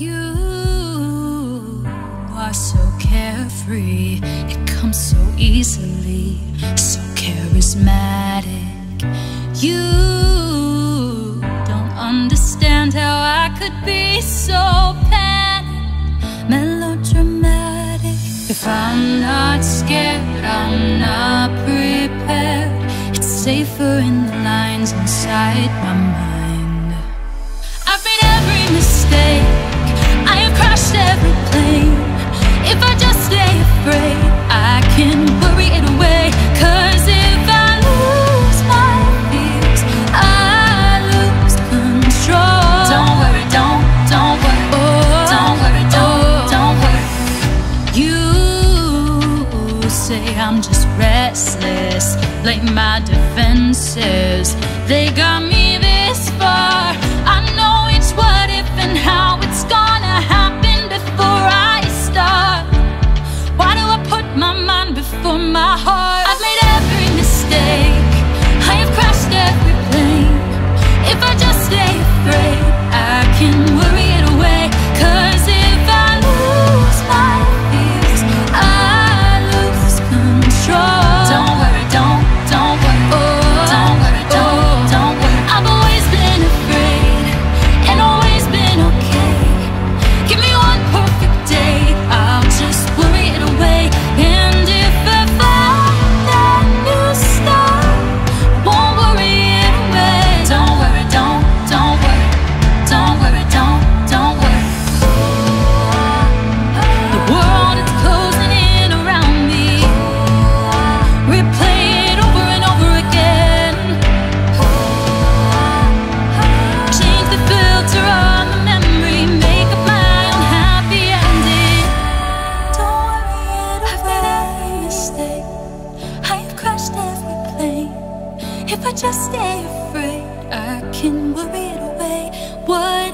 You are so carefree, it comes so easily, so charismatic. You don't understand how I could be so panicked, melodramatic. If I'm not scared, I'm not prepared. It's safer in the lines inside my mind. say I'm just restless. Blame my defenses. They got me. If I just stay afraid, I can worry it away. What